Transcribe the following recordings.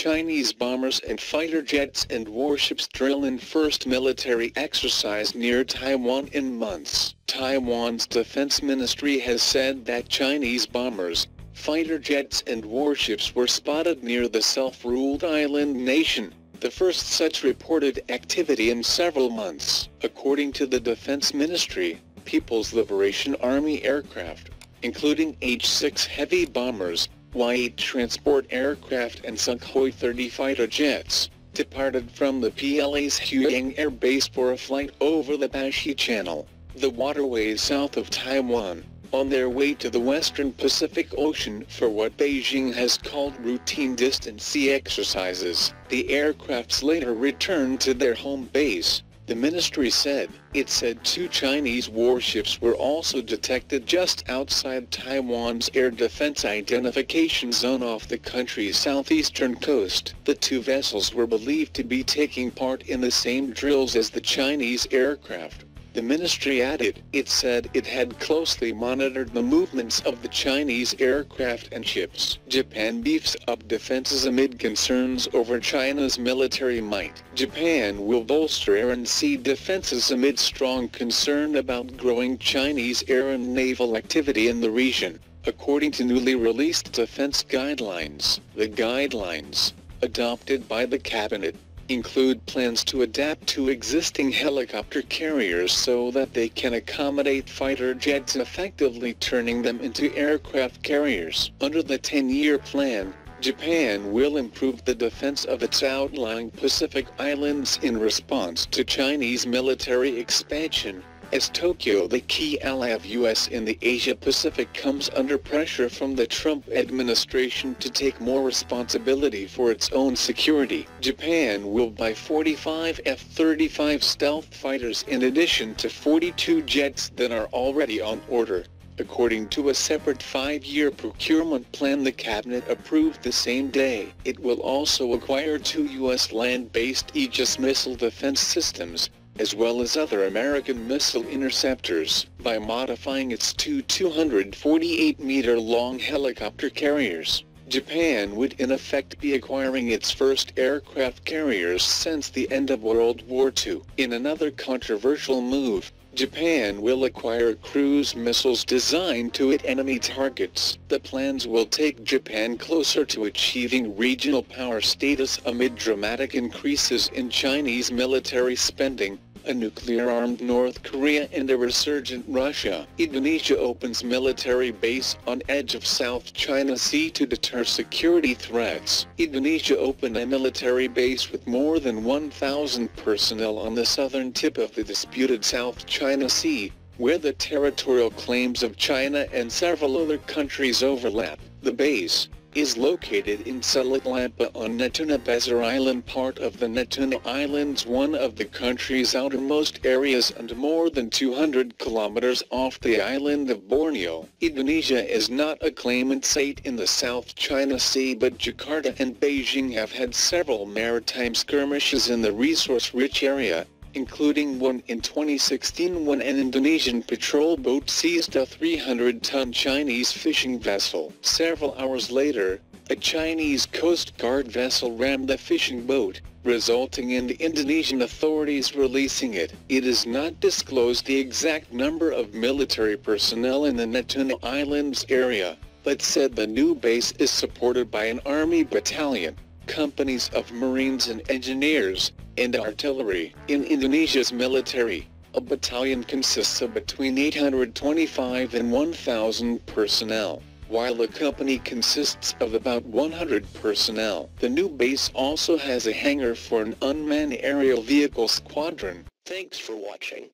Chinese bombers and fighter jets and warships drill in first military exercise near Taiwan in months. Taiwan's defense ministry has said that Chinese bombers, fighter jets and warships were spotted near the self-ruled island nation, the first such reported activity in several months. According to the defense ministry, People's Liberation Army aircraft, including H-6 heavy bombers, Y-8 transport aircraft and Sukhoi 30 fighter jets, departed from the PLA's Huyang Air Base for a flight over the Bashi Channel, the waterways south of Taiwan, on their way to the western Pacific Ocean for what Beijing has called routine distance sea exercises. The aircrafts later returned to their home base, the ministry said. It said two Chinese warships were also detected just outside Taiwan's air defense identification zone off the country's southeastern coast. The two vessels were believed to be taking part in the same drills as the Chinese aircraft. The ministry added, it said it had closely monitored the movements of the Chinese aircraft and ships. Japan beefs up defenses amid concerns over China's military might. Japan will bolster air and sea defenses amid strong concern about growing Chinese air and naval activity in the region. According to newly released defense guidelines, the guidelines, adopted by the cabinet, include plans to adapt to existing helicopter carriers so that they can accommodate fighter jets effectively turning them into aircraft carriers. Under the 10-year plan, Japan will improve the defense of its outlying Pacific islands in response to Chinese military expansion as Tokyo the key ally of U.S. in the Asia-Pacific comes under pressure from the Trump administration to take more responsibility for its own security. Japan will buy 45 F-35 stealth fighters in addition to 42 jets that are already on order. According to a separate five-year procurement plan the cabinet approved the same day, it will also acquire two U.S. land-based Aegis missile defense systems, as well as other American missile interceptors, by modifying its two 248-meter-long helicopter carriers. Japan would in effect be acquiring its first aircraft carriers since the end of World War II. In another controversial move, Japan will acquire cruise missiles designed to hit enemy targets. The plans will take Japan closer to achieving regional power status amid dramatic increases in Chinese military spending, a nuclear-armed North Korea and a resurgent Russia. Indonesia opens military base on edge of South China Sea to deter security threats. Indonesia opened a military base with more than 1,000 personnel on the southern tip of the disputed South China Sea, where the territorial claims of China and several other countries overlap. The base, is located in Selat Lampa on Natuna Besar Island part of the Natuna Islands one of the country's outermost areas and more than 200 kilometers off the island of Borneo. Indonesia is not a claimant state in the South China Sea but Jakarta and Beijing have had several maritime skirmishes in the resource-rich area, including one in 2016 when an Indonesian patrol boat seized a 300-ton Chinese fishing vessel. Several hours later, a Chinese Coast Guard vessel rammed the fishing boat, resulting in the Indonesian authorities releasing it. It is not disclosed the exact number of military personnel in the Natuna Islands area, but said the new base is supported by an army battalion companies of Marines and engineers, and artillery. In Indonesia's military, a battalion consists of between 825 and 1,000 personnel, while a company consists of about 100 personnel. The new base also has a hangar for an unmanned aerial vehicle squadron. Thanks for watching.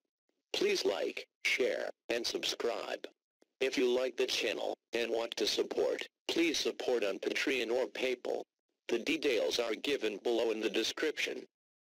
Please like, share, and subscribe. If you like the channel, and want to support, please support on Patreon or PayPal. The details are given below in the description.